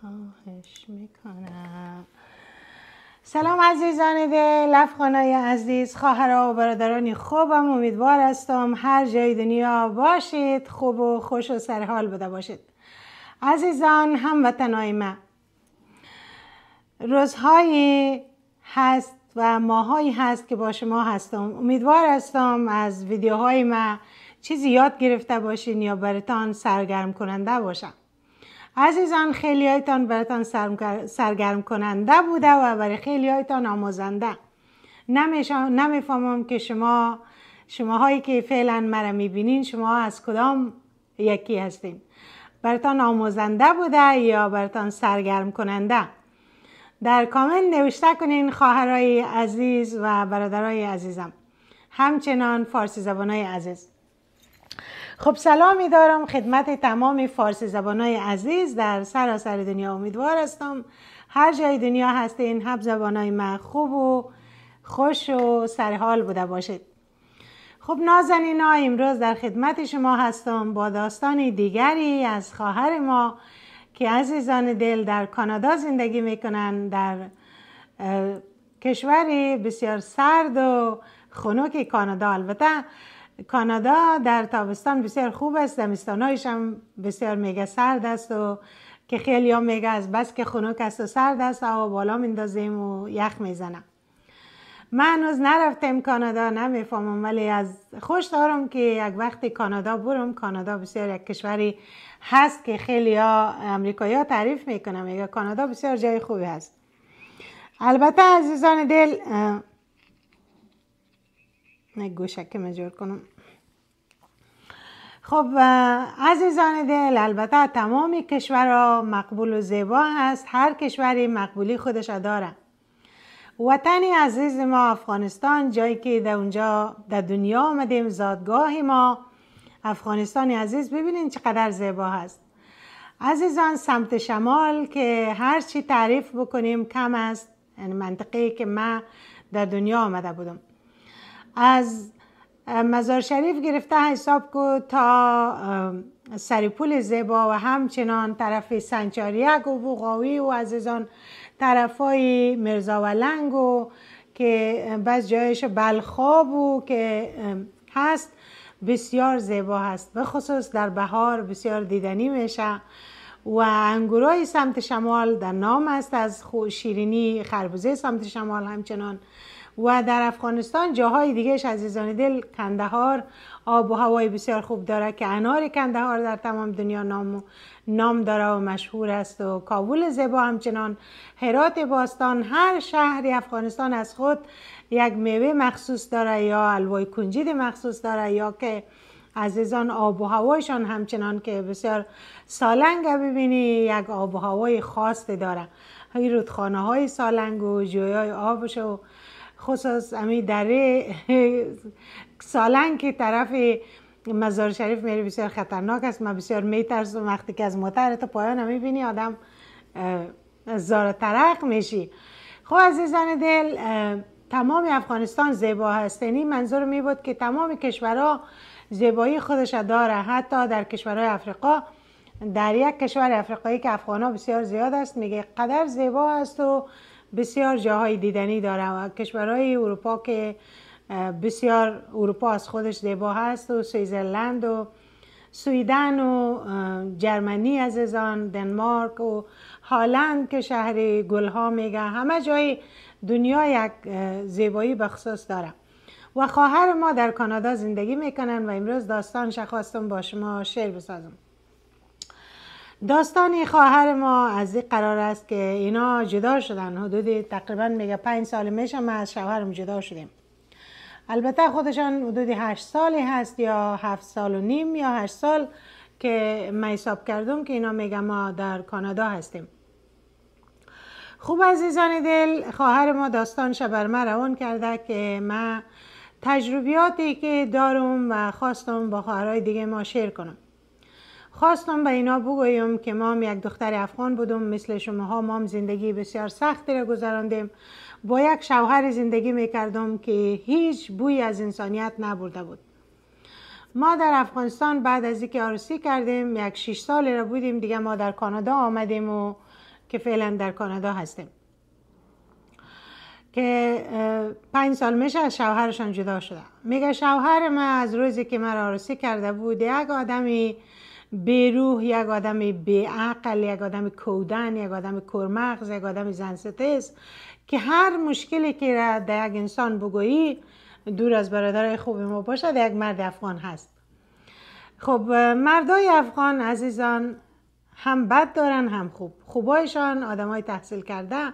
خواهش می‌کنم. سلام عزیزان دل افغانای عزیز خواهرها و برادرانی خوبم امیدوار هستم هر جای دنیا باشید خوب و خوش و سرحال بوده باشید. عزیزان هموطنای من روزهایی هست و ماهایی هست که با شما هستم. امیدوار هستم از ویدیوهای ما چیزی یاد گرفته باشین یا براتان سرگرم کننده باشم. عزیزان خیلی هایتان براتان سرگرم کننده بوده و برای خیلی هایتان آموزنده نمی‌فهمم که شما شماهایی که فعلا مرا می‌بینین شما از کدام یکی هستین؟ براتان آموزنده بوده یا براتان سرگرم کننده در کامنت نوشته کنین خواهرای عزیز و برادرای عزیزم. همچنان فارسی زبانای عزیز. خب سلامی دارم. خدمت تمام فارسی زبانای عزیز. در سراسر دنیا امیدوار هستم. هر جای دنیا هستین هم زبانای من خوب و خوش و سرحال بوده باشید. خب نازنین ها امروز در خدمت شما هستم. با داستان دیگری از خواهر ما که عزیزان دل در کانادا زندگی می‌کنن در کشوری بسیار سرد و خنک کانادا. البته کانادا در تابستان بسیار خوب است زمستانهایش هم بسیار میگه سرد است و که خیلی هم میگه از بس که خنک است و سرد است و بالا میندازیم و یخ می‌زنم. من هنوز نرفتم کانادا نمی‌فهمم ولی از خوش دارم که یک وقتی کانادا برم کانادا بسیار یک کشوری هست که خیلی ها امریکایی ها تعریف می‌کنم میگه کانادا بسیار جای خوبی هست. البته عزیزان دل یک گوشک مجور کنم. خب عزیزان دل البته تمام کشورها مقبول و زیبا هست هر کشوری مقبولی خودش داره وطن عزیز ما افغانستان جایی که در اونجا در دنیا آمدیم زادگاه ما. افغانستان عزیز ببینین چقدر زیبا هست. عزیزان سمت شمال که هر چی تعریف بکنیم کم است. یعنی منطقه که من در دنیا آمده بودم. از مزار شریف گرفته حساب کو تا سریپول زیبا و همچنان طرف سنچاریک و بوغاوی و عزیزان طرفای مرزاولنگ و که بس جایش بلخاب و که هست بسیار زیبا هست. به خصوص در بهار بسیار دیدنی میشه و انگورای سمت شمال در نام است از شیرینی خربوزه سمت شمال همچنان و در افغانستان جاهای دیگهش عزیزان دل کندهار آب و هوای بسیار خوب داره که انار کندهار در تمام دنیا نام, نام داره و مشهور است و کابل زیبا همچنان. هرات باستان هر شهری افغانستان از خود یک میوه مخصوص داره یا الوای کنجید مخصوص داره یا که عزیزان آب و هوایشان همچنان که بسیار سالنگ ببینی یک آب و هوای خاص داره. های رودخانه های سالنگ و جویای آبش و خصوص امی دره سالنگ که طرف مزار شریف میری بسیار خطرناک است. من بسیار میترسم وقتی که از موتر تا پایان می‌بینی آدم زار ترق میشی. خب عزیزان دل تمام افغانستان زیبا هست. یعنی منظور می بود که تمام کشورها زیبایی خودش داره حتی در کشورهای افریقا در یک کشور افریقایی که افغان بسیار زیاد است میگه قدر زیبا است و بسیار جاهای دیدنی داره و کشورهای اروپا که بسیار اروپا از خودش زیبا هست و سویزرلند و سویدن و جرمنی عزیزان دنمارک و هالند که شهر گلها میگه همه جای دنیا یک زیبایی بخصوص داره و خواهر ما در کانادا زندگی می‌کنن و امروز داستانش خواستم با شما شعر بسازم. داستان خواهر ما از این قرار است که اینا جدا شدن. حدود تقریبا میگه پنج سال میشه ما از شوهرم جدا شدیم. البته خودشان حدود هشت سالی هست یا هفت سال و نیم یا هشت سال که من حساب کردم که اینا میگه ما در کانادا هستیم. خوب عزیزان دل خواهر ما داستان بر ما روان کرده که ما تجربیاتی که دارم و خواستم با خواهرای دیگه ما شیر کنم. خواستم به اینا بگویم که ما یک دختر افغان بودم مثل شما ما هم زندگی بسیار سختی را گذراندیم. با یک شوهر زندگی می‌کردم که هیچ بوی از انسانیت نبرده بود. ما در افغانستان بعد از اینکه عروسی کردیم یک شش سالی را بودیم دیگه ما در کانادا آمدیم و که فعلا در کانادا هستیم. که پنج سال میشه از شوهرشان جدا شده. میگه شوهر من از روزی که مرا عروسی کرده بود یک آدمی به روح یک آدم به عقل یک آدم کودن یک آدم کرمغز یک آدم زنستیز که هر مشکلی که را در یک انسان بگویی دور از برادر خوب ما باشد یک مرد افغان هست. خب مردای افغان عزیزان هم بد دارن هم خوب. خوبایشان آدمای تحصیل کرده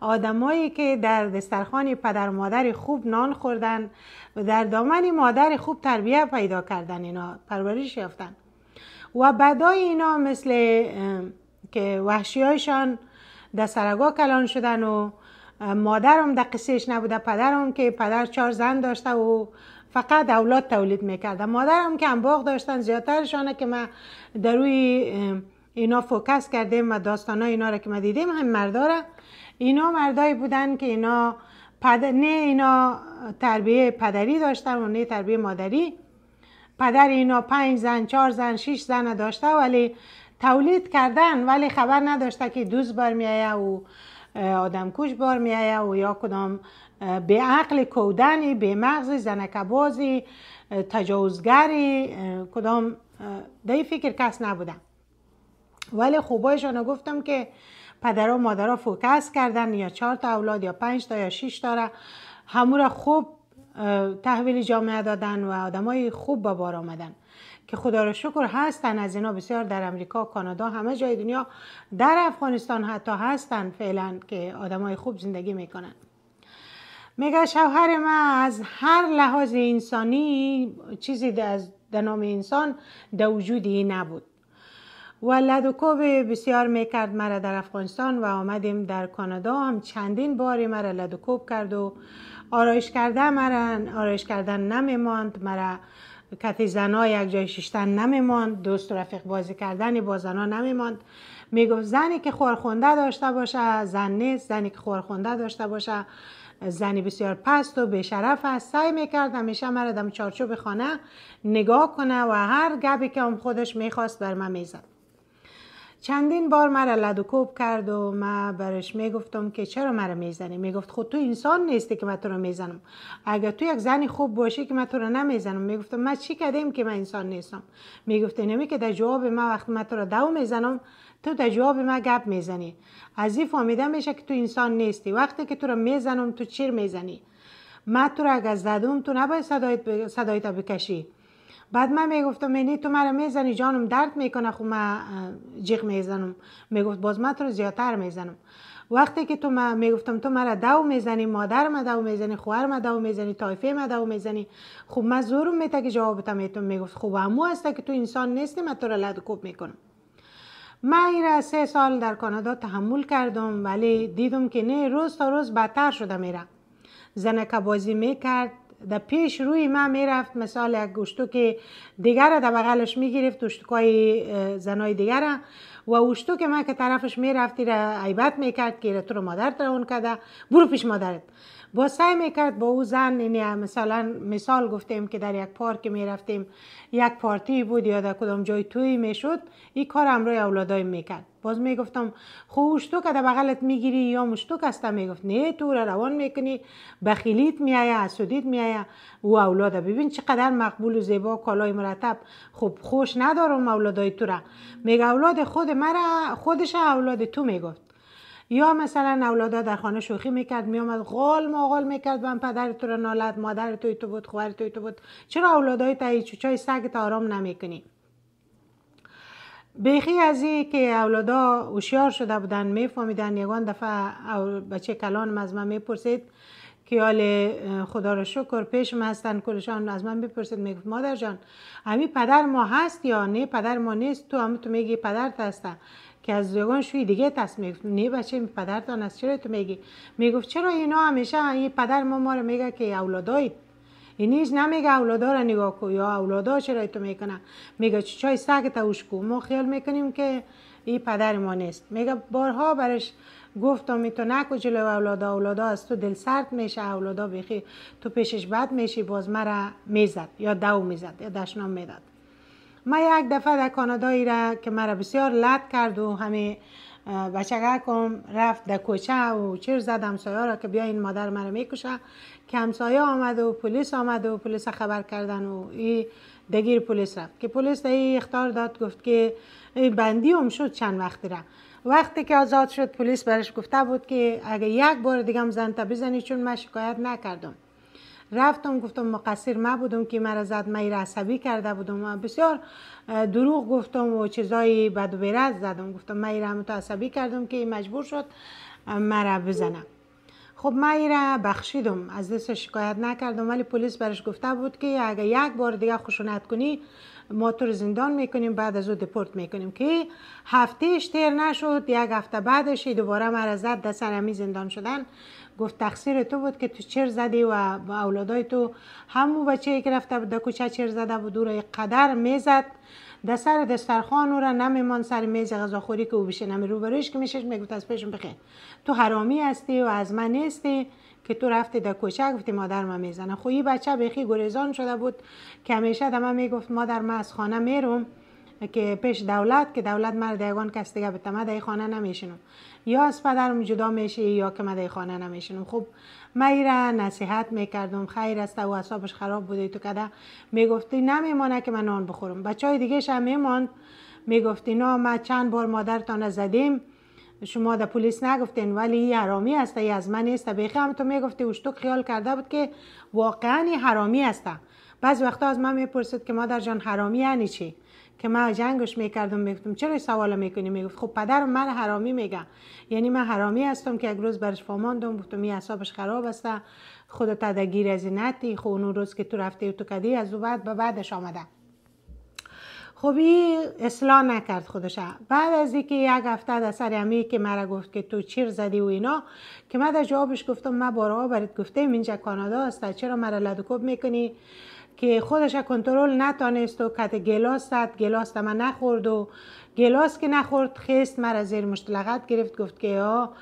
آدمایی که در دسترخان پدر مادر خوب نان خوردن و در دامن مادر خوب تربیه پیدا کردن اینا پرورش یافتن. و بدای اینا مثل که وحشیایشان در سرگاه کلان شدن و مادرم در قصهش نبوده پدرم که پدر چهار زن داشته و فقط اولاد تولید می‌کرده. مادرم که انباغ داشتن زیادترشانه که ما در روی اینا فوکس کردیم و داستان اینا را که ما دیدیم هم مرداره. اینا مردایی بودن که اینا نه اینا تربیه پدری داشتن و نه تربیه مادری. پدر اینا پنج زن چهار زن شش زن داشته ولی تولید کردن ولی خبر نداشته که دوز بار میایه و آدم کوش بار میایه و یا کدام به عقل کودنی به مغز زنکبازی تجاوزگری کدام دی فکر کس نبودم ولی خوبایشان گفتم که پدر و مادرها فوکس کردن یا چهار تا اولاد یا پنج تا یا شش تا همو را خوب تحویل جامعه دادن و آدمای خوب به بار آمدن که خدا را شکر هستن از اینا. بسیار در امریکا کانادا همه جای دنیا در افغانستان حتی هستن فعلا که آدمای خوب زندگی می‌کنن. میگه شوهر ما از هر لحاظ انسانی چیزی از نام انسان در وجودی نبود. و لدوکوب بسیار می‌کرد مرا در افغانستان و آمدیم در کانادا. هم چندین باری مرا لدوکوب کرد و آرایش کرده مرا آرایش کردن نمیماند مرا. کتی زنا یک جای ششتن نمیماند. دوست و رفیق بازی کردنی با زنا نمیماند. می‌گفت زنی که خورخونده داشته باشه زن نیست. زنی که خورخونده داشته باشه زنی بسیار پست و شرف است. سعی می‌کرد همیشه مرا دم چارچوب خانه نگاه کنه و هر گبی که هم خودش می‌خواست بر من می‌زد. چندین بار مرا لدوکوب کرد و ما برش می‌گفتم که چرا مرا می‌زنی؟ می‌گفت خود تو انسان نیستی که من تو رو می‌زنم. اگر تو یک زنی خوب باشی که من تو رو نمی‌زنم. می‌گفتم من چی کردیم که من انسان نیستم؟ می‌گفت نمی که در جواب ما وقت من تو رو دو می‌زنم تو در جواب ما گپ می‌زنی. از این فهمیده میشه که تو انسان نیستی. وقتی که تو رو می‌زنم تو چیر می‌زنی؟ من تو رو اگر زدم تو نباید صدایت بکشی. بعد من می‌گفتم منی تو مرا می‌زنی؟ جانم درد می‌کنه. خب من جیغ می‌زنم. می‌گفت باز من تو رو زیادتر می‌زنم. وقتی که تو من می‌گفتم تو مرا دو می‌زنی مادر ما دو می‌زنی خواهر ما دو می‌زنی طایفه ما دو می‌زنی. خب من زورم میته که جوابت میتون می‌گفت خب همو هسته که تو انسان نیستی من تو رو لد کوب می‌کنم. من این سه سال در کانادا تحمل کردم ولی دیدم که نه روز تا روز بدتر شده میره زنک بازی می‌کرد. در پیش روی ما می‌رفت. مثال یک گوشتو که دیگر در بغلش می‌گرفت گوشتکای زنای دیگر و اوشتو که ما که طرفش می‌رفتی را عیبت می‌کرد که تو رو مادر اون کرده. برو پیش مادرت. با سعی می‌کرد با او زن یعنی مثلا مثال گفتیم که در یک پارک می رفتیم یک پارتی بود یا در کدام جای توی می‌شد این کار امروی اولادای می‌کرد. باز می‌گفتم خوش تو که در بغلت می‌گیری یا مشتوک هسته می‌گفت نه تو را روان می‌کنی بخیلیت میایه اسودیت میایه او اولاده ببین چقدر مقبول و زیبا کالای مرتب. خب خوش ندارم اولادای تو را. میگه اولاد خود مرا خودش اولاد تو می‌گفت. یا مثلا اولادا در خانه شوخی می‌کرد میامد غال ماغال می‌کرد من پدر تو رو نالد مادر توی تو بود خوهر توی تو بود. چرا اولادای تا چوچای سگ تا آرام نمی‌کنی؟ بیخی از این که اولادا هوشیار شده بودن میفهمیدن یگان دفعه بچه کلان از من می‌پرسید که حال خدا رو شکر پیشم هستن کلشان از من بپرسید می‌گفت مادر جان همی پدر ما هست یا نه؟ پدر ما نیست تو هم تو میگی پدرت هسته که از یگان شوی دیگه تصمیم نه بچه پدرتان است. چرا تو میگی؟ می‌گفت چرا اینا همیشه این پدر ما ما رو میگه که اولادایید. اینیش نمیگه اولادا رو نگاه کو یا اولادا چرا تو می‌کنه میگه چای سگ اوش کو. ما خیال می‌کنیم که این پدر ما نیست. میگه بارها برش گفتم تو نکو جلو اولادا اولادا از تو دل سرد میشه. اولادا بخی تو پیشش بد میشی. باز مرا می‌زد یا دو می‌زد یا دشنام می‌داد. ما یک دفعه در کانادایی را که مرا بسیار لد کرد و همه کم رفت در کوچه و چیر زد همسایه را که بیا این مادر مرا می‌کشه. که همسایه آمد و پلیس آمد و پلیس خبر کردن و این دگیر پلیس رفت. که پلیس در اختار داد گفت که بندی هم شد چند وقتی را. وقتی که آزاد شد پلیس برش گفته بود که اگه یک بار دیگه هم زن بزنی چون من شکایت نکردم. رفتم گفتم مقصر ما بودم که مرا زد من عصبی کرده بودم. بسیار دروغ گفتم و چیزایی بد و بیرد زدم. گفتم من را عصبی کردم که مجبور شد مرا بزنم. خب من را بخشیدم از دست شکایت نکردم. ولی پلیس برش گفته بود که اگه یک بار دیگه خشونت کنی ما تو زندان می‌کنیم بعد از او دپورت می‌کنیم. که هفتهش تیر نشد یک هفته بعدش دوباره مرا زد سرمی زندان شدن. گفت تقصیر تو بود که تو چر زدی و اولادای تو. همو بچه که رفته بود کوچه چر زده بود او قدر می‌زد. در سر دسترخوان او را نمیمان سر میز غذاخوری که او بشه نمی روبروش که میشه می‌گفت از پیشم بخیر. تو حرامی هستی و از من نیستی که تو رفتی در کوچه گفتی مادر ما می‌زنه. خو این بچه بخی گریزان شده بود که همیشه در من می‌گفت مادر ما از خانه می‌روم که پیش دولت که دولت مرد دیگان کس دیگه به در خانه نمیشنم یا از پدرم جدا میشه یا که من خانه نمیشنم خب من را نصیحت می‌کردم خیر است و اصابش خراب بوده. تو کده می‌گفتی نمیمانه که من نان بخورم. بچه های دیگه هم میمان. می‌گفتی نه ما چند بار مادرتان زدیم. شما در پلیس نگفتین ولی این حرامی است ای از من نیست. بخی هم تو می‌گفتی تو خیال کرده بود که واقعا حرامی است. بعض وقتا از من می‌پرسید که مادر جان حرامی یعنی چی؟ که من جنگش می‌کردم می‌گفتم چرا سوال می‌کنی؟ می‌گفت خب پدر من حرامی میگه. یعنی من حرامی هستم که یک روز برش فاماندم گفتم این حسابش خراب است. خودت تدگیر از نتی خب اون روز که تو رفتی و تو کدی از او بعد به بعدش آمده. خب این اصلاح نکرد خودش. بعد از اینکه یک هفته در سر امی که مرا گفت که تو چیر زدی و اینا که من در جوابش گفتم من بارها برات گفتم اینجا کانادا است. چرا مرا لدکوب می‌کنی؟ که خودش کنترل نتانست و کت گلاس زد گلاس من نخورد و گلاس که نخورد خیست مرا زیر مشتلقت گرفت گفت که یا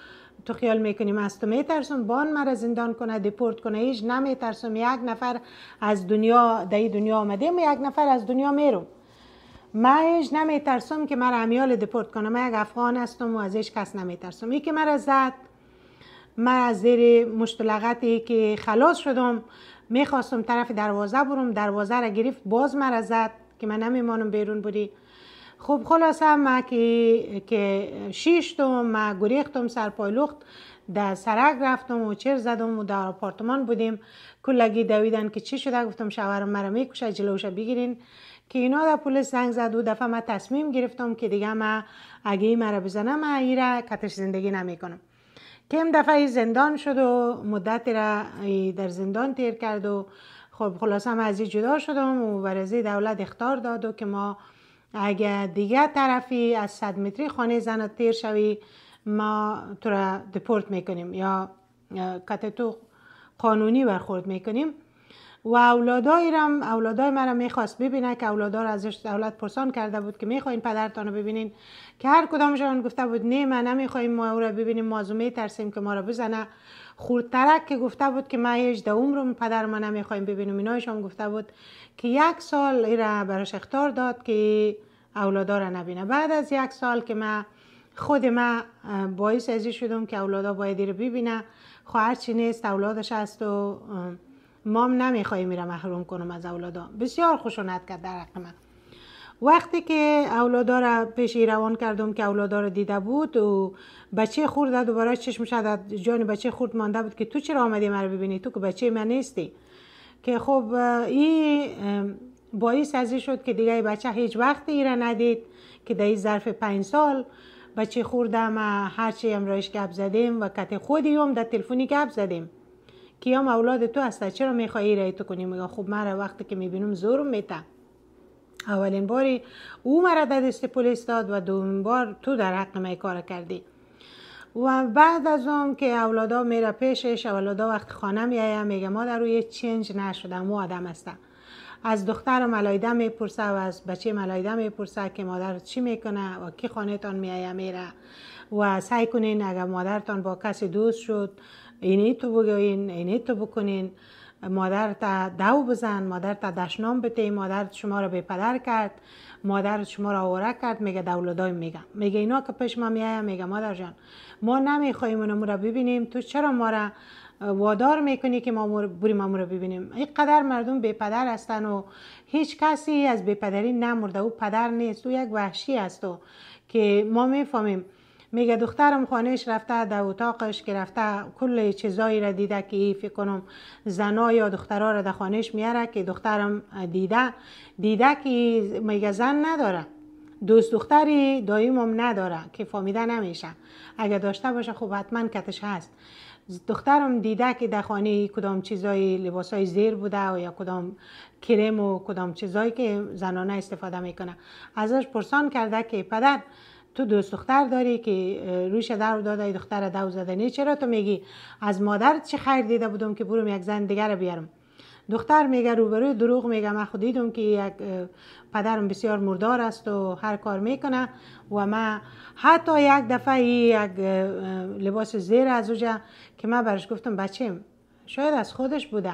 تو خیال می‌کنیم از تو میترسم؟ بان مرا زندان کنه deport کنه. هیچ نمیترسم. یک نفر از دنیا در دنیا آمدیم و یک نفر از دنیا میرم. من هیچ نمیترسم که مرا امیال deport کنه. من یک افغان هستم و از هیچ کس نمیترسم. ای که مرا زد من از زیر مشتلقتی که خلاص شدم می‌خواستم طرف دروازه برم دروازه را گرفت باز مرا زد که من نمیمانم بیرون بودی خب خلاصه ما که که شیشتم ما گریختم سر پایلوخت در سرک رفتم و چر زدم و در آپارتمان بودیم. کلگی دویدن که چی شده؟ گفتم شوهرم مرا می‌کشه جلوش بگیرین. که اینا در پلیس زنگ زد و دفعه ما تصمیم گرفتم که دیگه ما اگه مرا بزنم ما ایره کتش زندگی نمی‌کنم. که این دفعه زندان شد و مدت را در زندان تیر کرد و خب خلاصه هم از جدا شدم و ورزی دولت اختار داد و که ما اگر دیگه طرفی از صد متری خانه زن تیر شوی ما تو را دپورت می‌کنیم یا کت تو قانونی برخورد می‌کنیم. و اولادای رم اولادای مرا می‌خواست ببینه که اولادا را ازش دولت پرسان کرده بود که می‌خواین پدرتان رو ببینین. که هر کدامشان گفته بود نه ما نمی‌خوایم ما او را ببینیم ما ترسیم که ما را بزنه. خوردترک که گفته بود که ما هیچ در عمرم پدر ما نمی‌خوایم ببینیم. اینایش هم گفته بود که یک سال ای را براش اختار داد که اولادا را نبینه. بعد از یک سال که ما خود ما باعث ازی شدم که اولادا باید رو ببینه. خواهر چی نیست اولادش هست و مام نمی‌خوای میره محروم کنم از اولادا. بسیار خشونت کرد در حق من. وقتی که اولادا را پیشی روان کردم که اولادا را دیده بود و بچه خورده دوباره چشم شد جان بچه خورد مانده بود که تو چرا آمدی مرا ببینی؟ تو که بچه من نیستی. که خب این باعث ازی شد که دیگه بچه هیچ وقت ای ندید که در این ظرف پنج سال بچه خوردم هرچی امرایش گپ زدیم و کت خودی هم در تلفنی گپ زدیم. کیام اولاد تو هسته چرا میخوایی رای تو کنی میگه خب مرا وقتی که می‌بینم زورم میته اولین باری او مرا در دست پلیس داد و دومین بار تو در حق می کار کردی و بعد از اون که اولادا میره پیشش اولادا وقت خانه میایه میگه ما در روی چنج نشدم او آدم هستم از دختر ملایده می‌پرسه و از بچه ملایده می‌پرسه که مادر چی می‌کنه و کی خانهتان میایه میره و سعی کنین اگر مادرتان با کسی دوست شد تو بگوین تو بکنین. مادر تا دو بزن مادر تا دشنام بته مادر شما رو به پدر کرد مادر شما را آوره کرد میگه دولدای میگه میگه اینا که پیش ما میگه مادر جان ما نمی‌خوایم اونمو را ببینیم تو چرا ما را وادار می‌کنی که ما بریم ما رو ببینیم؟ اینقدر مردم بی پدر هستن و هیچ کسی از بی پدری نمرده او پدر نیست او یک وحشی است و که ما می‌فهمیم. میگه دخترم خانهش رفته در اتاقش که رفته کل چیزایی را دیده که فکر کنم زنا یا دخترها را در خانهش میاره که دخترم دیده دیده که میگه زن نداره. دوست دختری داییمم نداره که فامیده نمیشه. اگه داشته باشه خب حتما کتش هست. دخترم دیده که در خانه کدام چیزای لباسای زیر بوده و یا کدام کرم و کدام چیزایی که زنانه استفاده می‌کنه. ازش پرسان کرده که پدر تو دوست دختر داری که روش در داده دختر دو زدنی چرا تو میگی از مادر چه خیر دیده بودم که برم یک زن دیگر بیارم؟ دختر میگه روبروی دروغ میگه. من خود دیدم که یک پدرم بسیار مردار است و هر کار می‌کنه و من حتی یک دفعه یک لباس زیر از اوجه که من برش گفتم بچیم شاید از خودش بوده.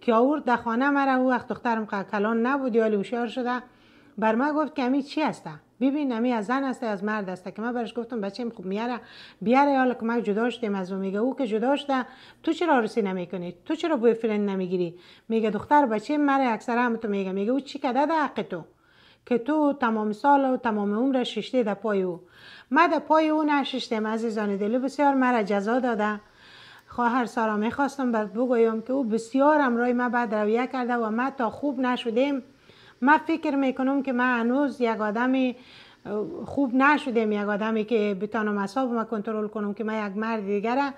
که آورد در خانه مرا او وقت دخترم کلان نبود یا هوشیار شده. بر من گفت که امی چی هسته؟ ببین امی از زن هسته از مرد هسته. که من برش گفتم بچه خوب میاره. بیاره حالا که من جدا شدیم از او میگه او که جدا شده تو چرا عروسی نمی‌کنی؟ تو چرا بوی فرند نمی‌گیری؟ میگه دختر بچه مره اکثر هم تو میگه. میگه او چی کده ده حق تو؟ که تو تمام سال و تمام عمر ششته در پای او. من در پای او نششتم عزیزان دلی. بسیار مرا جزا داده. خواهر سارا می‌خواستم برات بگویم که او بسیار امرای ما بعد رویه کرده و ما تا خوب نشدیم. من فکر می‌کنم که من هنوز یک آدمی خوب نشدم یک آدمی که بتانم اصاب ما کنترل کنم که من یک مرد دیگر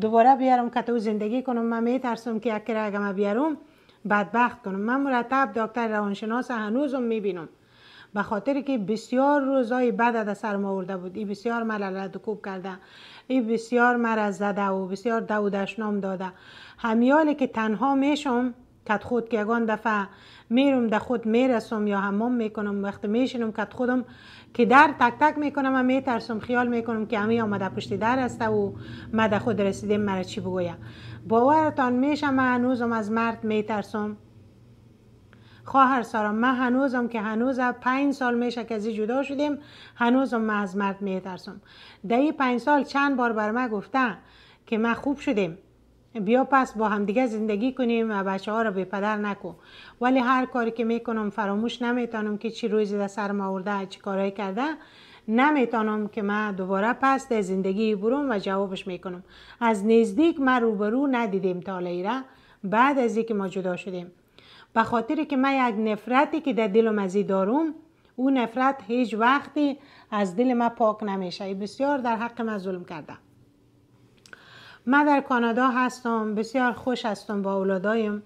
دوباره بیارم که تو زندگی کنم من میترسم که یک اگه من بیارم بدبخت کنم. من مرتب دکتر روانشناس هنوزم می‌بینم. به خاطر که بسیار روزای بد در سر ما آورده بود. این بسیار مرا کوب کرده. این بسیار مرا زده و بسیار دودش نام داده. همیالی که تنها میشم کت خود که یگان دفعه میرم در خود می‌رسم یا حمام می‌کنم وقت میشینم کت خودم که در تک تک می‌کنم و میترسم خیال می‌کنم که امی آمده پشت در است و ما در خود رسیدیم مرا چی بگویم؟ باورتان میشم من هنوزم از مرد میترسم؟ خواهر سارا من هنوزم که هنوز پنج سال میشه که از جدا شدیم هنوزم من از مرد میترسم. در این پنج سال چند بار بر من گفته که من خوب شدیم. بیا پس با همدیگه زندگی کنیم و بچه ها رو به پدر نکن. ولی هر کاری که می‌کنم فراموش نمی‌تونم که چی روزی در سر آورده چی کارایی کرده نمی‌تونم که من دوباره پس در زندگی برم و جوابش می‌کنم. از نزدیک من روبرو ندیدیم تا را بعد از اینکه ما جدا شدیم. به خاطر که من یک نفرتی که در دلم ازی دارم اون نفرت هیچ وقتی از دل من پاک نمیشه. بسیار در حق من ظلم کرده. من در کانادا هستم بسیار خوش هستم با اولادایم.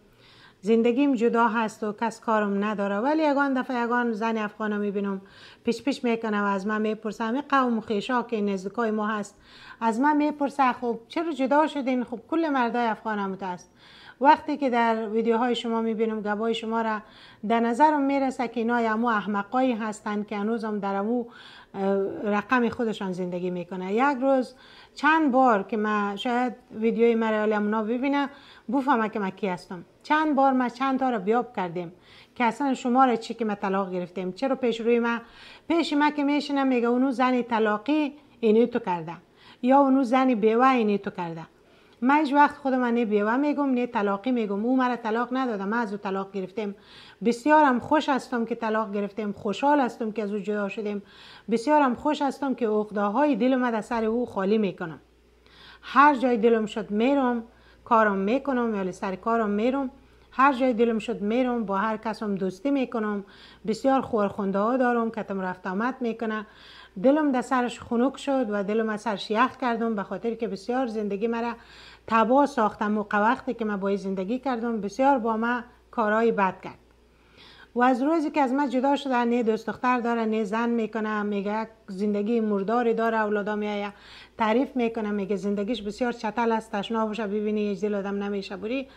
زندگیم جدا هست و کس کارم نداره. ولی یگان دفعه یگان زن افغانه می‌بینم پیش پیش می‌کنه و از من می‌پرسه همه قوم خیشا که نزدیکای ما هست. از من می‌پرسه خب چرا جدا شدین؟ خب کل مردای افغان هم هست. وقتی که در ویدیوهای شما می‌بینم گبای شما را در نظرم می‌رسه که اینا امو احمقایی هستند که هنوزم در امو رقم خودشان زندگی می‌کنه. یک روز چند بار که من شاید ویدیوی مرا امونا ببینم بفهمه که من کی هستم. چند بار ما چند تا رو بیاب کردیم که اصلا شما را چی که ما طلاق گرفتیم؟ چرا پیش روی ما پیش ما که میشینم میگه اونو زنی طلاقی اینی تو کرده. یا اونو زنی بیوه اینی تو کرده. من وقت خودم نه بیوه میگم نه طلاقی میگم. او مرا طلاق نداده. من از او طلاق گرفتیم. بسیارم خوش هستم که طلاق گرفتیم خوشحال هستم که از او جدا شدیم بسیارم خوش هستم که عقده های دل من در سر او خالی می‌کنم. هر جای دلم شد میرم کارم می‌کنم یا سر کارم میرم. هر جای دلم شد میرم با هر کسم دوستی می‌کنم. بسیار خورخونده ها دارم کتم رفت آمد می‌کنه. دلم در سرش خنک شد و دلم از سرش یخ کردم به خاطر که بسیار زندگی مرا تبا ساختم. و وقتی که من با زندگی کردم بسیار با ما کارهای بد کرد. و از روزی که از من جدا شده نه دوست دختر داره نه زن می‌کنه میگه زندگی مرداری داره اولادا میایه تعریف می‌کنه میگه زندگیش بسیار چتل است تشنا باشه ببینی هیچ دل آدم نمیشه بری.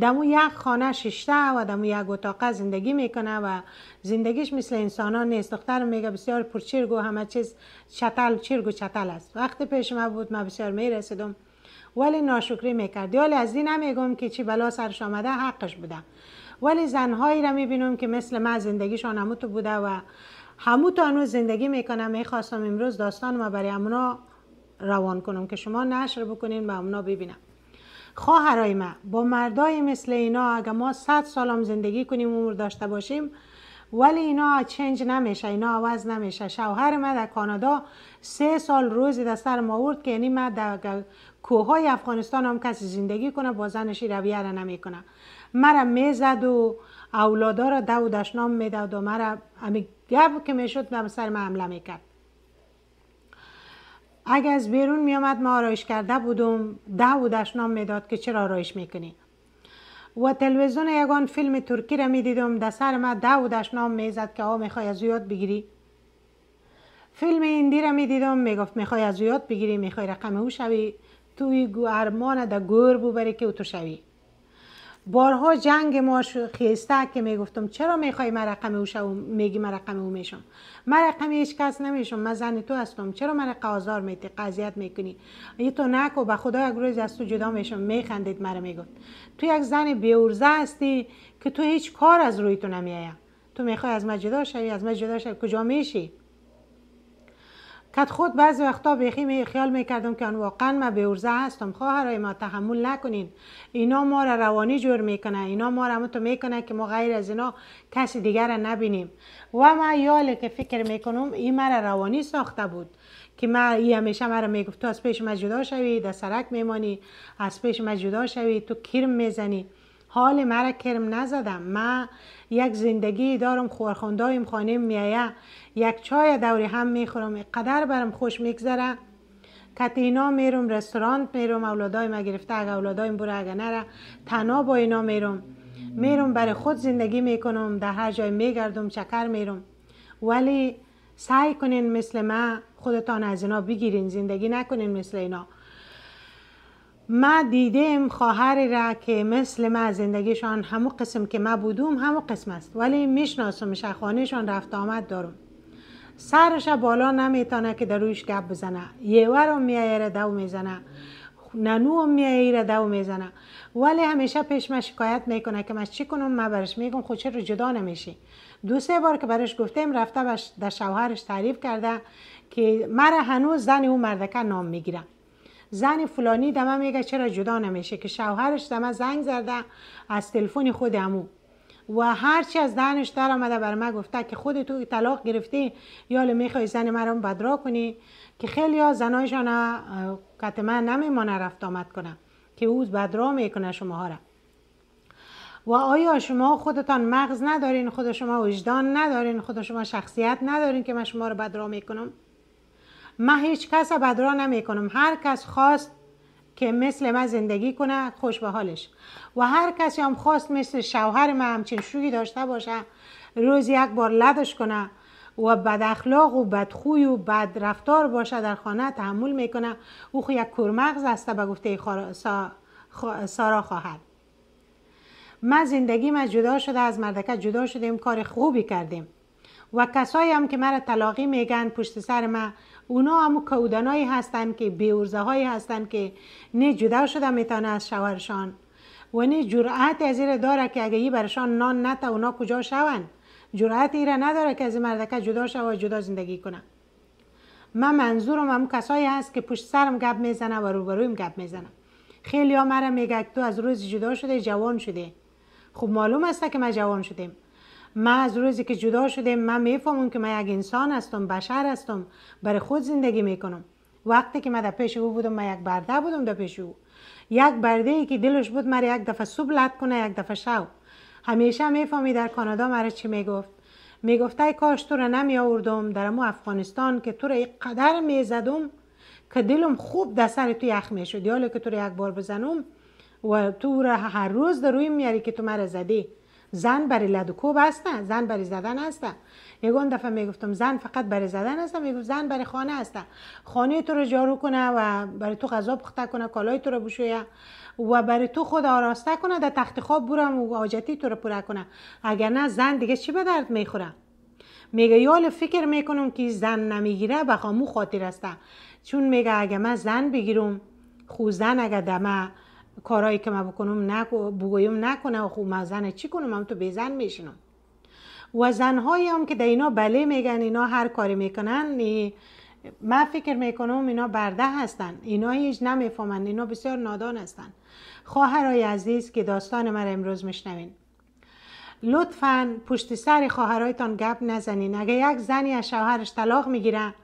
دمو یک خانه ششته و دمو یک اتاقه زندگی می‌کنه و زندگیش مثل انسانان نیست. دختر میگه بسیار پرچرگ و همه چیز چتل چرگ و چتل است. وقتی پیش ما بود ما بسیار می‌رسیدم. ولی ناشکری می‌کرد ولی از این نمیگم که چی بلا سرش آمده حقش بوده. ولی زنهایی را می‌بینم که مثل من زندگیشان هموتو بوده و هموتو هنوز زندگی می‌کنم. می‌خواستم امروز داستان ما برای امونا روان کنم که شما نشر بکنین و امونا ببینم. خواهرای ما با مردای مثل اینا اگه ما صد سالم زندگی کنیم عمر داشته باشیم ولی اینا چنج نمیشه اینا عوض نمیشه. شوهر ما در کانادا سه سال روزی در سر ما که یعنی ما در کوههای افغانستان هم کسی زندگی کنه با زنشی رویه را نمی‌کنه. مرا می‌زد و اولادا را دو دشنام می‌داد و مرا امی گب که می‌شد به سر من حمله می‌کرد. اگه از بیرون میامد ما آرایش کرده بودم ده و دشنام می‌داد که چرا آرایش می‌کنی؟ و تلویزیون یگان فیلم ترکی را می‌دیدم در سر ما ده و دشنام می‌زد که آه می‌خوای از یاد بگیری؟ فیلم ایندی را می‌دیدم می‌گفت می‌خوای از یاد بگیری می‌خوای رقم او شوی توی ارمان در گور ببری که او تو شوی. بارها جنگ ما خیسته که می‌گفتم چرا می‌خوای من رقم او شو میگی من رقم او میشم من رقم هیچ کس نمیشم من زن تو هستم. چرا من قازار میتی قضیت می‌کنی؟ ای تو نکو به خدا یک روز از تو جدا میشم. میخندید مرا می‌گفت. تو یک زن بیورزه هستی که تو هیچ کار از روی تو نمیایه تو می‌خوای از من جدا شوی؟ از من جدا شوی؟ کجا میشی؟ کت خود بعضی وقتا بیخی می خیال می‌کردم که واقعا ما به ارزه هستم. خواهرای ما تحمل نکنین. اینا ما را روانی جور می‌کنه. اینا ما را تو می‌کنه که ما غیر از اینا کسی دیگر را نبینیم. و ما یاله که فکر می‌کنم این مرا روانی ساخته بود. که ما ای همیشه مرا می‌گفت تو از پیش ما جدا شوی در سرک میمانی. از پیش ما جدا شوی تو کرم می‌زنی. حال مرا کرم نزدم. ما یک زندگی دارم خورخوندایم خانه میایه. یک چای دوری هم می‌خورم. قدر برم خوش میگذره. اینا میرم رستوران میرم اولادای ما گرفته. اگه اولادایم بره اگه نره تنها با اینا میرم. میرم برای خود زندگی می‌کنم. در هر جای میگردم چکر میرم. ولی سعی کنین مثل ما خودتان از اینا بگیرین. زندگی نکنین مثل اینا. ما دیدم خواهری را که مثل ما زندگیشان همو قسم که ما بودم همو قسم است. ولی میشناسمش خانهشان رفت آمد دارم. سرش بالا نمی‌تونه که در رویش گپ بزنه. یه رو میایره دو می‌زنه. ننو هم میایره دو می‌زنه. ولی همیشه پیش من شکایت می‌کنه که من چی کنم؟ من برش میگم خود چرا جدا نمیشی؟ دو سه بار که برش گفتم رفته در شوهرش تعریف کرده که مرا هنوز زن او مردکه نام می‌گیرم زن فلانی دمه میگه چرا جدا نمیشه؟ که شوهرش دمه زنگ زده از تلفن خود امو و هرچی از دهنش در آمده بر من گفته که خود تو طلاق گرفتی یا می‌خوای زن مرا بدرا کنی؟ که خیلی ها زنایشان کتمه نمیمانه رفت آمد کنه. که او بدرا می‌کنه شما را. و آیا شما خودتان مغز ندارین خود شما وجدان ندارین خود شما شخصیت ندارین که من شما رو بدرا می‌کنم؟ من هیچ کس بدرا نمی کنم هر کس خواست که مثل من زندگی کنه خوش به حالش. و هر کسی هم خواست مثل شوهر من همچین شوی داشته باشه روز یک بار لدش کنه و بد اخلاق و بدخوی و بد رفتار باشه در خانه تحمل می‌کنه. او خو یک کرمغز است به گفته سارا خواهد. من زندگی من جدا شده از مردکه جدا شدیم کار خوبی کردیم. و کسایی هم که مرا طلاقی میگن پشت سر من اونا همو کودنایی هستن که بیورزه هایی هستن که نه جدا شده می‌تونه از شوهرشان و نه جرأت از این داره که اگه ای برشان نان نته اونا کجا شون؟ جرأت ایره نداره که از مردکه جدا شوه و جدا زندگی کنه من منظورم هم کسایی هست که پشت سرم گپ می‌زنه و روبرویم گپ می‌زنه خیلی ها مرا میگه تو از روز جدا شده جوان شده. خب معلوم است که ما جوان شدیم. من از روزی که جدا شدیم من می‌فهمم که من یک انسان هستم بشر هستم برای خود زندگی می‌کنم. وقتی که من در پیش او بودم من یک برده بودم در پیش او. یک برده ای که دلش بود مرا یک دفعه سوب لد کنه یک دفعه شو همیشه می‌فهمی در کانادا مرا چی می‌گفت. می‌گفت ای کاش تو رو نمی آوردم در مو افغانستان که تو رو قدر می‌زدم که دلم خوب در سر تو یخ می‌شد. یا که تو رو یک بار بزنم و تو رو هر روز در روی میاری که تو مرا زدی. زن برای لدوکوب هستن زن برای زدن هستن. یگان دفعه می‌گفتم زن فقط برای زدن هستن می‌گفت زن برای خانه هستن. خانه تو رو جارو کنه و برای تو غذا پخته کنه کالای تو رو بشویه و برای تو خود آراسته کنه در تخت خواب برم و حاجتی تو رو پوره کنه. اگر نه زن دیگه چی به درد می‌خوره؟ میگه یال فکر می‌کنم که زن نمی‌گیره به خاطر است. چون میگه اگه من زن بگیرم خو زن اگه دمه کارایی که من بکنم نکو بگویم نکنه. و خوب من زن چی کنم؟ من تو به زن میشینم. و زنهایی هم که در اینا بله میگن اینا هر کاری می‌کنن من فکر می‌کنم اینا برده هستن. اینا هیچ نمی‌فهمن. اینا بسیار نادان هستن. خواهرای عزیز که داستان من امروز میشنوین. لطفا پشت سر خواهرایتان گپ نزنین. اگه یک زنی از شوهرش طلاق می‌گیره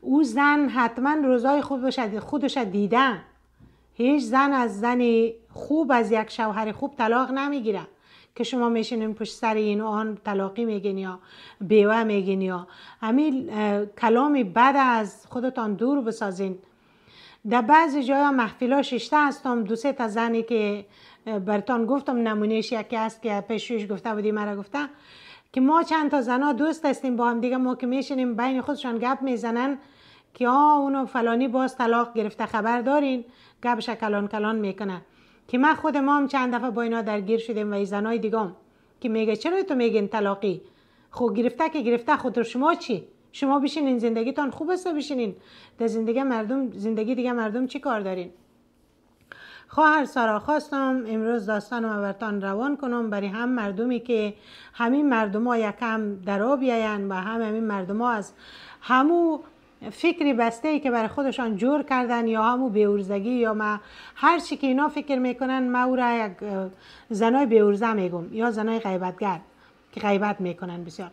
او زن حتما روزای خوب خودش دیده. هیچ زن از زنی خوب از یک شوهر خوب طلاق نمی‌گیره. که شما میشینین پشت سر این آن طلاقی میگین یا بیوه میگین یا همین کلامی بد از خودتان دور بسازین. در بعضی جایا محفلا ششته هستم. دو سه تا زنی که برتان گفتم نمونهش یکی است که پیشوش گفته بودی مرا گفته. که ما چند تا زنا دوست هستیم با هم دیگه. ما که میشینیم بین خودشان گپ می‌زنن که آه اونو فلانی باز طلاق گرفته خبر دارین. گپش کلان کلان می‌کنه. که من خود ما هم چند دفعه با اینا درگیر شدیم و ای زنای دیگم که میگه چرا تو میگین طلاقی خب گرفته که گرفته. خود شما چی؟ شما بشینین زندگیتان خوب است بشینین. در زندگی مردم زندگی دیگه مردم چی کار دارین؟ خواهر سارا خواستم امروز داستان رو برتان روان کنم. برای هم مردمی که همین مردم ها یکم درا بیاین و هم همین مردم ها از همو فکری بسته ای که برای خودشان جور کردن یا همو بیورزگی یا ما هر چی که اینا فکر می‌کنن ما او را یک زنای بیورزه میگم یا زنای غیبتگر که غیبت می‌کنن بسیار.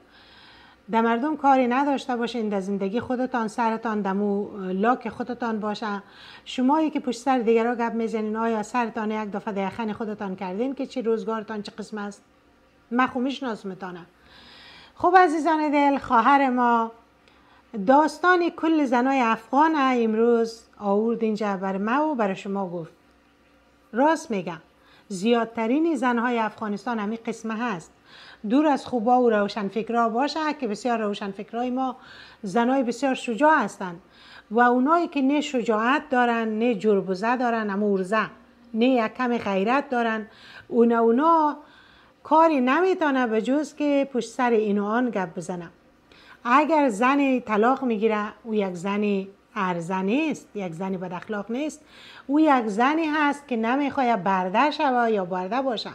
در مردم کاری نداشته باشین در زندگی خودتان سرتان دمو لاک خودتان باشه. شمایی که پشت سر دیگر را گپ می‌زنین آیا سرتان یک دفعه در خودتان کردین که چی روزگارتان چه قسم است؟ من خو میتانم خب عزیزان دل خواهر ما داستان کل زنای افغان امروز آورد اینجا بر ما و برای شما گفت. راست میگم. زیادترین زنهای افغانستان همین قسمه هست. دور از خوبا و روشنفکرا باشه که بسیار روشنفکرای ما زنای بسیار شجاع هستند و اونایی که نه شجاعت دارن نه جربوزه دارن اما ارزه نه یک کم غیرت دارن. اونا اونا کاری نمی‌تونه به جز که پشت سر این گپ بزنه اگر زن طلاق می‌گیره او یک زنی ارزه نیست یک زنی بد اخلاق نیست. او یک زنی هست که نمی‌خواد برده شوه یا برده باشه.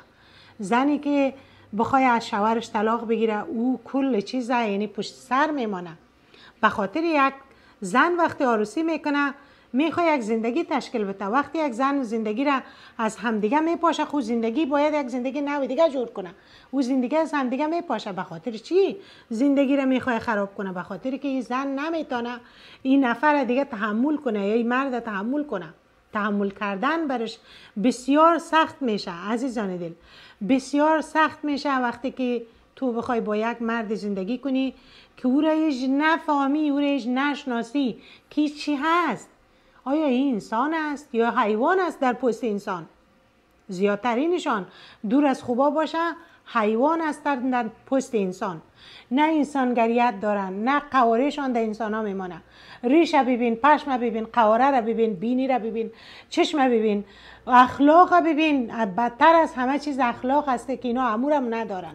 زنی که بخوای از شوهرش طلاق بگیره او کل چیز یعنی پشت سر میمانه. به خاطر یک زن وقتی عروسی می‌کنه می‌خواد یک زندگی تشکیل بده. وقتی یک زن زندگی را از همدیگه میپاشه خود زندگی باید یک زندگی نوی دیگه جور کنه. او زندگی از همدیگه میپاشه به خاطر چی؟ زندگی را می‌خواد خراب کنه به خاطر که این زن نمی‌تونه این نفر دیگه تحمل کنه یا این مرد تحمل کنه. تحمل کردن برش بسیار سخت میشه عزیزان دل. بسیار سخت میشه وقتی که تو بخوای با یک مرد زندگی کنی که او را ایش نفهمی او را ایش نشناسی که چی هست. آیا این انسان است یا حیوان است در پست انسان؟ زیادترینشان دور از خوبا باشه حیوان است در پست انسان. نه انسانگریت دارن نه قوارشان در انسان ها میمانه. ریش ببین پشم ببین قواره را ببین بینی را ببین چشم ببین. اخلاق ببین. بدتر از همه چیز اخلاق هسته که اینا امورم ندارن.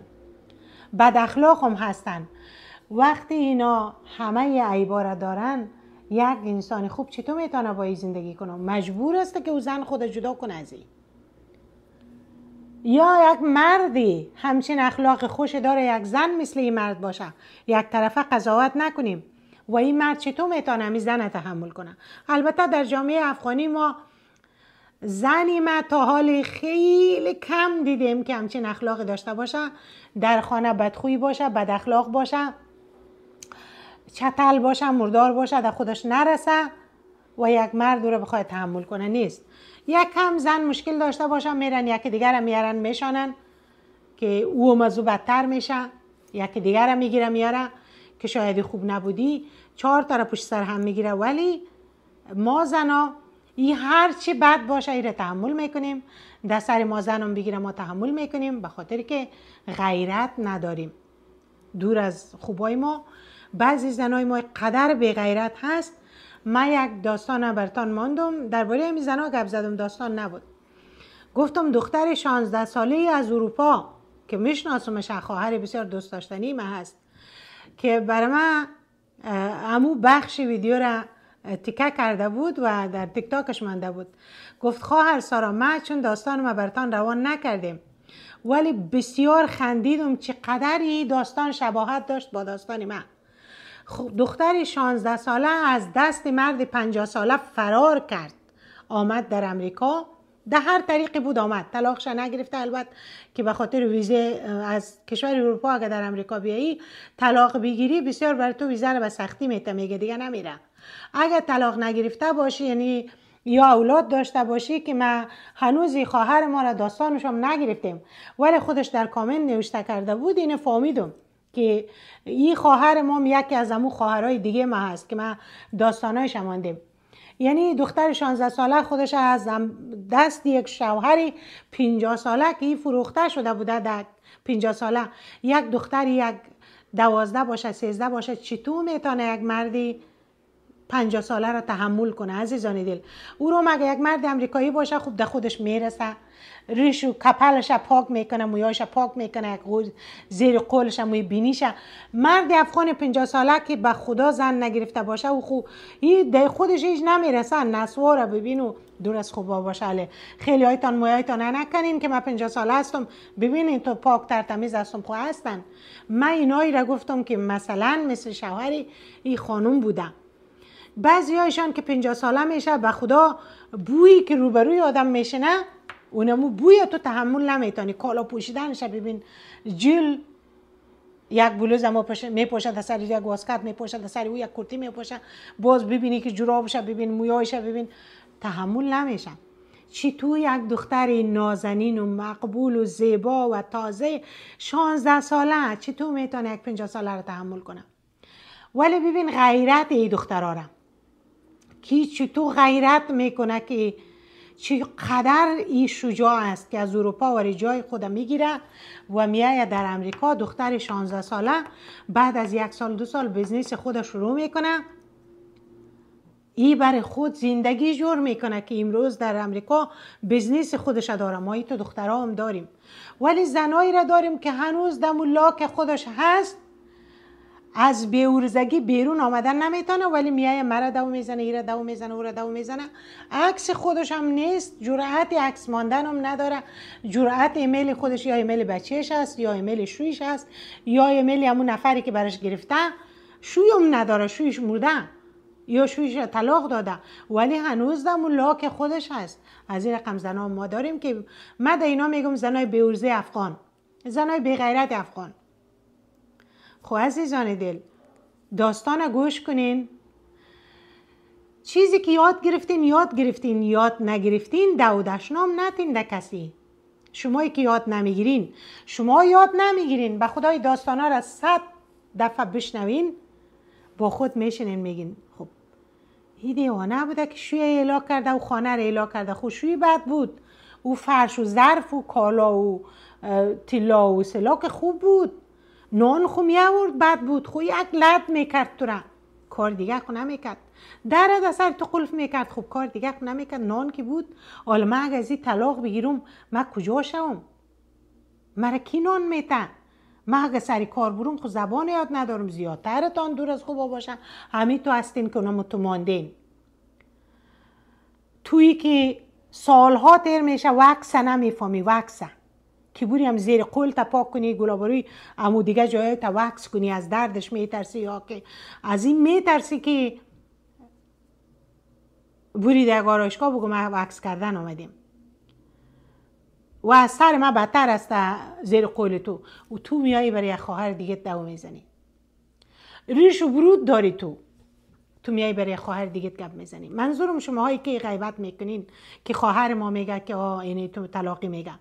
بد اخلاق هم هستن. وقتی اینا همه عیبا دارن یک انسان خوب چطور می‌تونه با زندگی کنه؟ مجبور است که او زن خود جدا کنه از این. یا یک مردی همچین اخلاق خوش داره یک زن مثل این مرد باشه. یک طرفه قضاوت نکنیم. و این مرد چطور می‌تونه همین زن تحمل کنه؟ البته در جامعه افغانی ما زنی ما تا حال خیلی کم دیدیم که همچین اخلاقی داشته باشه. در خانه بدخویی باشه بد اخلاق باشه. چتل باشه مردار باشه در خودش نرسه و یک مرد رو بخواد تحمل کنه. نیست. یک کم زن مشکل داشته باشن میرن یکی دیگر هم میارن میشانن که او موضوع بدتر میشه. یکی دیگر هم می‌گیره میاره که شاید خوب نبودی. چهار تا پشت سر هم می‌گیره. ولی ما زنا این هر چی بد باشه ای تحمل می‌کنیم. در سر ما زنم بگیره ما تحمل می‌کنیم. به خاطر که غیرت نداریم. دور از خوبای ما. بعضی زنای ما قدر به غیرت هست. من یک داستان برتان ماندم. درباره همین زنها گپ زدم داستان نبود. گفتم دختر 16 ساله از اروپا که میشناسمش خواهر بسیار دوست داشتنی من هست که برای من امو بخش ویدیو را تیکه کرده بود و در تیک تاکش منده بود. گفت خواهر سارا ما چون داستان ما برتان روان نکردیم ولی بسیار خندیدم چقدر این داستان شباهت داشت با داستان من دختری 16 ساله از دست مرد 50 ساله فرار کرد. آمد در امریکا. در هر طریقی بود آمد. طلاقش نگرفته البته که به خاطر ویزه از کشور اروپا اگر در امریکا بیایی طلاق بگیری بسیار بر تو ویزه رو به سختی میته میگه دیگه نمیره. اگر طلاق نگرفته باشی یعنی یا اولاد داشته باشی که ما هنوز خواهر ما را داستانش هم نگرفتیم ولی خودش در کامنت نوشته کرده بود اینه فهمیدم. که این خواهر ما یکی از امو خواهرای دیگه ما هست که ما داستانایش ماندیم یعنی دختر 16 ساله خودش از دست یک شوهری 50 ساله که این فروخته شده بوده در 50 ساله. یک دختر یک دوازده باشه سیزده باشه چطور می‌تونه یک مردی 50 ساله را تحمل کنه عزیزان دل. او رو مگه یک مرد امریکایی باشه خوب در خودش می‌رسه. ریش و کپلش پاک می‌کنه مویاش پاک می‌کنه زیر قولش موی بینیشه مرد افغان 50 ساله که به خدا زن نگرفته باشه او خو این خودش هیچ نمی‌رسه. نسوار ببین و دور از خوبا باشه. خیلی هایتان مویایتان نکنین که من 50 ساله هستم. ببینین تو پاک تر تمیز هستم خو هستن. من اینایی را گفتم که مثلا مثل شوهری این خانم بودم. بعضی هایشان که 50 ساله میشه به خدا بویی که روبروی آدم میشنه اونمو بوی تو تحمل نمی‌تونی. کالا پوشیدنش ببین جیل یک بلوز ما میپوشه در سر یک واسکت میپوشه در سر او یک کرتی میپوشه باز ببینی که جورابش ببین مویایش ببین تحمل نمیشه. چی تو یک دختر نازنین و مقبول و زیبا و تازه 16 ساله چی تو می‌تونه یک 50 ساله رو تحمل کنه؟ ولی ببین غیرت ای دخترها را. کی تو غیرت می‌کنه که قدر ای شجاع است که از اروپا و جای خود می‌گیره و میایه در امریکا دختر 16 ساله بعد از یک سال دو سال business خود شروع می‌کنه. ای بر خود زندگی جور می‌کنه که امروز در امریکا business خودش داره ما تو دخترها هم داریم. ولی زنایی را داریم که هنوز دم که خودش هست. از بیورزگی بیرون آمدن نمی‌تونه ولی میایه مرا دو می‌زنه ایره دو می‌زنه او را دو می‌زنه. عکس خودش هم نیست جرأت عکس ماندن هم نداره. جرأت ایمیل خودش یا ایمیل بچهش هست یا ایمیل شویش هست یا ایمیل همون نفری که برش گرفته. شوی هم نداره شویش مرده. یا شویش طلاق داده. ولی هنوز دمون لاک خودش هست. از این رقم زنا ما داریم که من اینا میگم زنای بیورزه افغان. زنای بیغیرت افغان. خب عزیزان دل داستان گوش کنین. چیزی که یاد گرفتین یاد گرفتین یاد نگرفتین دودشنام نتین ده کسی. شمایی که یاد نمی‌گیرین شما یاد نمی‌گیرین. به خدای داستانا را صد دفعه بشنوین با خود میشنین میگین. خب این دیوانه بوده که شوی ایلا کرده و خانه را ایلا کرده. خب شوی بد بود. او فرش و ظرف و کالا و تلا و سلاک خوب بود. نان خو می آورد بد بود. خو یک لد می‌کرد تو را. کار دیگه خو نمی‌کرد. در از سر تو قلف می‌کرد. خب کار دیگه خو نمی‌کرد. نان که بود؟ حالا من اگه از طلاق بگیرم من کجا شوم؟ مرا کی نان میتن من اگه سری کار برم خو زبان یاد ندارم. زیادترتان دور از خوبا باشن همین تو هستین که تو ماندین. تویی که سالها تیر میشه وکسه نمی‌فهمی. وکسه. کیبوری هم زیر قول تا پاک کنی گلابروی امو دیگه جای تا وکس کنی از دردش میترسی. یا که از این میترسی که بوری در گارایشگاه بگو ما وکس کردن آمدیم. و از سر ما بدتر است زیر قول تو. و تو میایی برای خواهر دیگه دو می‌زنی. ریش و برود داری تو. تو میای برای خواهر دیگه گپ می‌زنی. منظورم شما هایی که غیبت می‌کنین که خواهر ما میگه که آه اینی تو طلاقی میگه.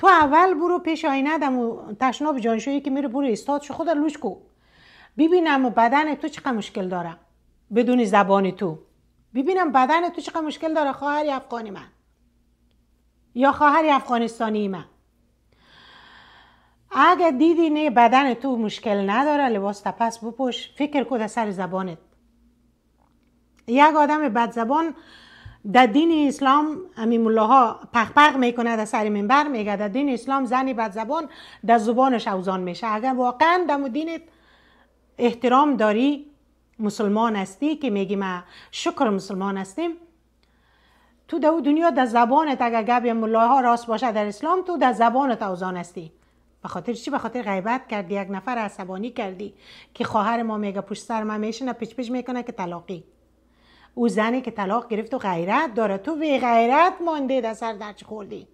تو اول برو پیش آینه دم تشناب جانشویی که میره برو استاد شو خود لوش کو. ببینم بدن تو چقدر مشکل داره. بدون زبان تو. ببینم بدن تو چقدر مشکل داره خواهر افغانی من. یا خواهر افغانستانی من. اگر دیدی نه بدن تو مشکل نداره لباس تپس بپوش. فکر کن سر زبانت. یک آدم بد زبان در دین اسلام امی ملاها پخپق می‌کنه در سر منبر میگه در دین اسلام زنی بد زبان در زبانش اوزان میشه. اگر واقعا در دینت احترام داری مسلمان هستی که میگی ما شکر مسلمان هستیم تو در دنیا در زبانت اگر گب ملاها راست باشه در اسلام تو در زبانت اوزان هستی. به خاطر چی؟ به خاطر غیبت کردی یک نفر عصبانی کردی که خواهر ما میگه پشت سر ما میشنه پیچ پیچ می‌کنه که طلاقی او زنی که طلاق گرفت و غیرت داره. تو به غیرت مانده در سر درچ خوردی.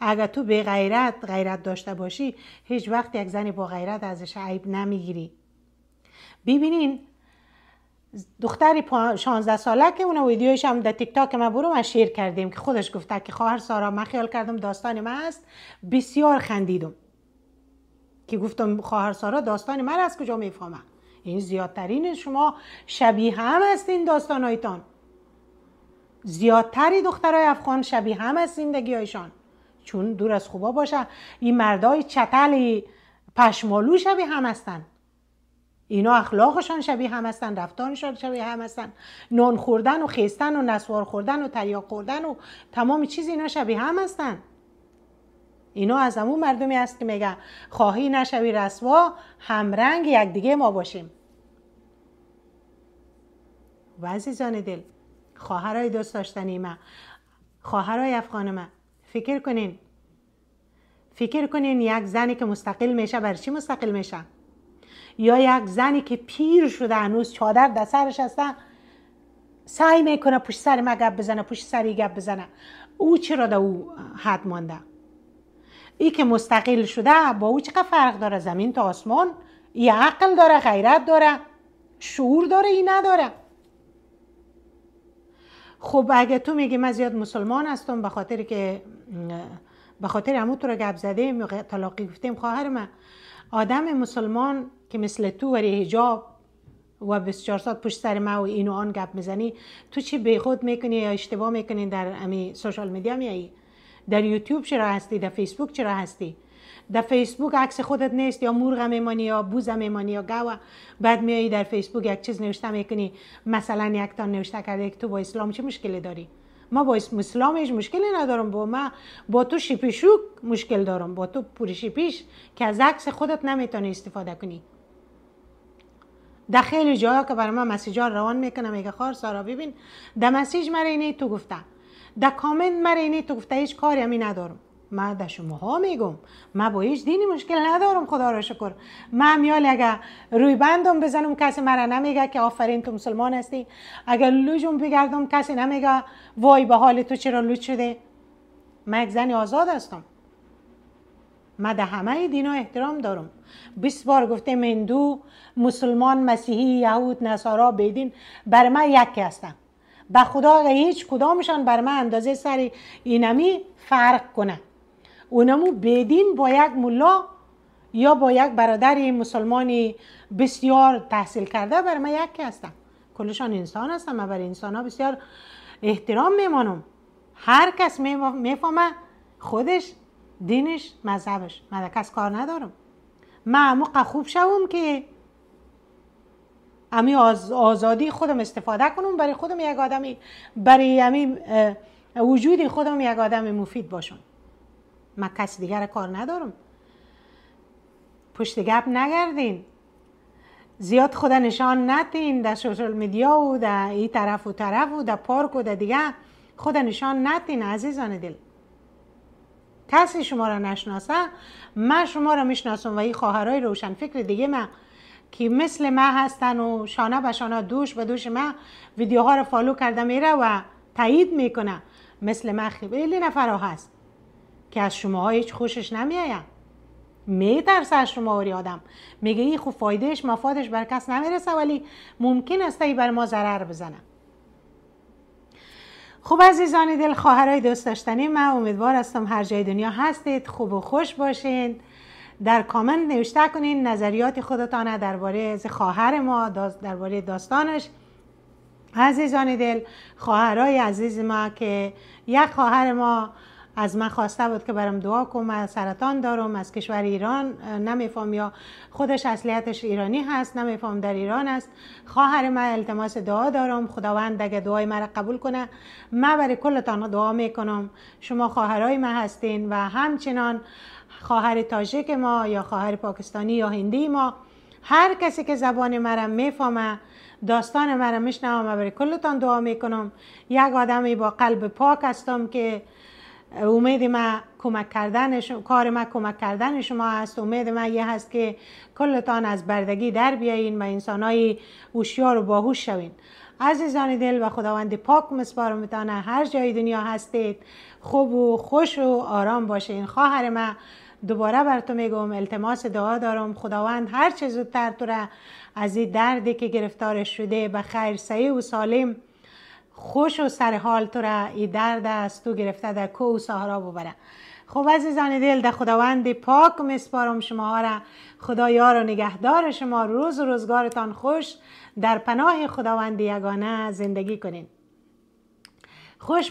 اگر تو به غیرت غیرت داشته باشی هیچ وقت یک زنی با غیرت ازش عیب نمی‌گیری. ببینین دختری 16 ساله که اون ویدیوش هم در تیک تاک ما برو ما شیر کردیم که خودش گفته که خواهر سارا من خیال کردم داستان من است. بسیار خندیدم که گفتم خواهر سارا داستان من از کجا می‌فهمم؟ این زیادترین شما شبیه هم هستین داستان هایتان زیادتری دخترای افغان شبیه هم از زندگی هایشان چون دور از خوبا باشه این مردای چتل پشمالو شبیه هم هستن. اینا اخلاقشان شبیه هم هستن رفتارشان شبیه هم هستن. نان خوردن و خیستن و نسوار خوردن و تریاق خوردن و تمام چیز اینا شبیه هم هستن. اینا از همون مردمی هست که میگن خواهی نشوی رسوا همرنگ یکدیگه ما باشیم. و عزیزان دل خواهرای دوست داشتنی ما خواهرای افغان ما فکر کنین. فکر کنین یک زنی که مستقل میشه بر چی مستقل میشه؟ یا یک زنی که پیر شده هنوز چادر در سرش هسته سعی می‌کنه پشت سر ما گپ بزنه پشت سری گپ بزنه. او چرا در او حد مانده؟ ای که مستقل شده با او چقدر فرق داره؟ زمین تا آسمان ای عقل داره غیرت داره شعور داره ای نداره. خب اگه تو میگی من زیاد مسلمان هستم به خاطر که به خاطر همون تو رو گپ زدیم طلاقی گفتیم خواهر من آدم مسلمان که مثل تو وری حجاب و 24 ساعت پشت سر ما و این و آن گپ می‌زنی تو چی به خود می‌کنی یا اشتباه می‌کنی؟ در امی سوشال میدیا میایی در یوتیوب چرا هستی؟ در فیسبوک چرا هستی؟ در فیسبوک عکس خودت نیست یا مرغ میمانی یا بوز میمانی یا گوا. بعد میایی در فیسبوک یک چیز نوشته می‌کنی. مثلا یک تا نوشته کرده که تو با اسلام چه مشکلی داری؟ ما با اسلام هیچ مشکلی ندارم. با ما با تو شیپیشوک مشکل دارم. با تو پوری شیپیش که از عکس خودت نمی‌تونی استفاده کنی. در خیلی جاها که برای من مسیجا روان می‌کنم میگه خار سارا ببین در مسیج مرا اینه تو گفته. در کامنت مرا اینه تو گفته. هیچ کاری همی ندارم. من در شما ها میگم. من با هیچ دینی مشکل ندارم خدا را شکر. من میال اگر روی بندم بزنم کسی مرا نمیگه که آفرین تو مسلمان هستی. اگر لوجم بگردم کسی نمیگه وای به حال تو چرا لوج شده. من یک زنی آزاد هستم. من در همه دینا احترام دارم. 20 بار گفته هندو مسلمان مسیحی یهود نصارا بیدین بر من یکی هستن. به خدا هیچ کدامشان بر من اندازه سر اینمی فرق کنه. اونمو بیدین با یک ملا یا با یک برادر مسلمانی بسیار تحصیل کرده بر من یکی هستن کلشان انسان هستن من بر انسان ها بسیار احترام میمانم. هر کس می‌فهمه خودش دینش مذهبش. من کس کار ندارم. من موقع خوب شوم که امی آزادی خودم استفاده کنم. برای خودم یک آدمی برای امی وجودی خودم یک آدم مفید باشم. من کسی دیگر کار ندارم. پشت گپ نگردین. زیاد خود نشان ندین در سوشال میدیا و در این طرف و طرف و در پارک و در دیگه خود نشان ندین عزیزان دل. کسی شما را نشناسه من شما را می‌شناسم و این خواهرای روشن فکر دیگه من که مثل من هستن و شانه به شانه دوش به دوش من ویدیوها رو فالو کرده میره و تایید می‌کنه. مثل من خیلی نفرها هست. که از شما هیچ خوشش نمیاید میترسه از شما وری آدم. میگه این خوب فایدهش مفادش بر کس نمی‌رسه ولی ممکن است ای بر ما ضرر بزنه. خوب عزیزان دل خواهرای دوست داشتنی من امیدوار هستم هر جای دنیا هستید. خوب و خوش باشین. در کامنت نوشته کنین نظریات خودتان درباره خواهر ما درباره داستانش. عزیزان دل خواهرای عزیز ما که یک خواهر ما از من خواسته بود که برم دعا کنم سرطان دارم از کشور ایران. نمیفهم یا خودش اصلیتش ایرانی هست نمیفهم در ایران است. خواهر من التماس دعا دارم. خداوند اگه دعای مرا قبول کنه من برای کلتان دعا می‌کنم. شما خواهرای من هستین و همچنان خواهر تاجیک ما یا خواهر پاکستانی یا هندی ما هر کسی که زبان مرا می‌فهمه داستان مرا میشنوم و برای کلتان دعا می‌کنم. یک آدمی با قلب پاک هستم که امید ما کمک کردن شما، کار ما کمک کردن شما است امید ما یه هست که کلتان از بردگی در بیاین و انسانای هوشیار و باهوش شوین. عزیزان دل و خداوند پاک مسپارمتان هر جای دنیا هستید. خوب و خوش و آرام باشین. خواهر ما دوباره بر تو میگم التماس دعا دارم. خداوند هر چه زودتر تو را از این دردی که گرفتارش شده به خیر صحیح و سالم خوش و سر حال تو را ای درد از تو گرفته در کو و سهرا ببره خب عزیزان دل در خداوند پاک مسپارم شما را. خدا یار و نگهدار شما. روز و روزگارتان خوش. در پناه خداوند یگانه زندگی کنین. خوش